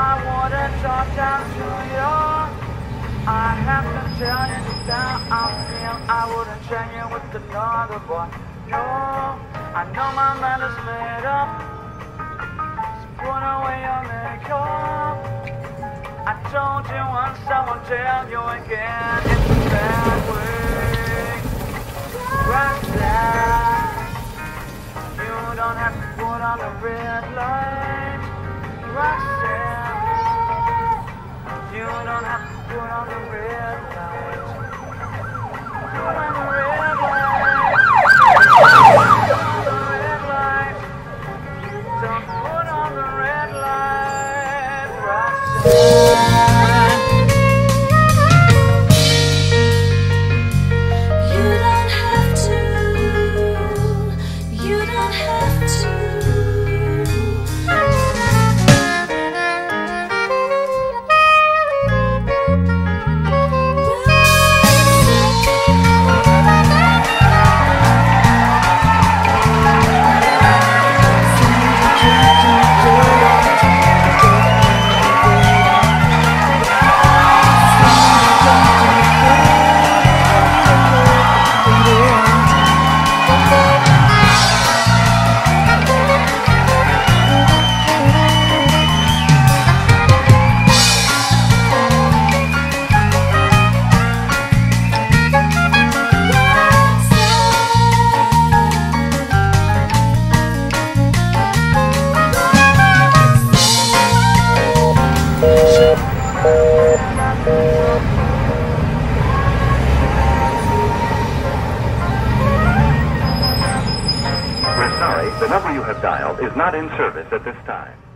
I wouldn't talk down to you. I have to tell you that I feel I wouldn't share you with another boy. No, I know my mind is made up. So put away your makeup. I told you once, I won't tell you again. It's a bad way. Have to put on the red light. Roxanne, have We're sorry, the number you have dialed is not in service at this time.